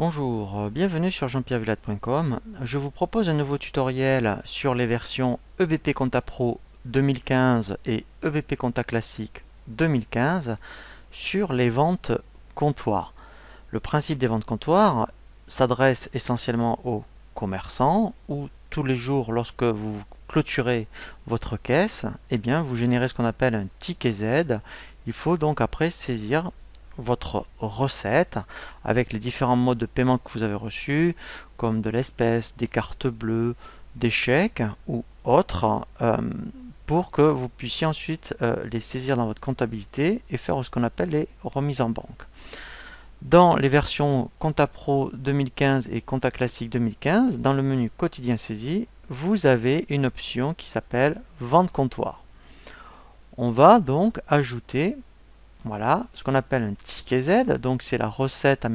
Bonjour, euh, bienvenue sur jean-pierrevillade.com. Je vous propose un nouveau tutoriel sur les versions EBP Compta Pro 2015 et EBP Compta Classique 2015 sur les ventes comptoirs. Le principe des ventes comptoirs s'adresse essentiellement aux commerçants où tous les jours lorsque vous clôturez votre caisse, eh bien vous générez ce qu'on appelle un ticket Z. Il faut donc après saisir votre recette avec les différents modes de paiement que vous avez reçus, comme de l'espèce, des cartes bleues, des chèques ou autres, euh, pour que vous puissiez ensuite euh, les saisir dans votre comptabilité et faire ce qu'on appelle les remises en banque. Dans les versions Compta Pro 2015 et Compta Classique 2015, dans le menu Quotidien saisi, vous avez une option qui s'appelle Vente comptoir. On va donc ajouter voilà, ce qu'on appelle un ticket Z, donc c'est la recette à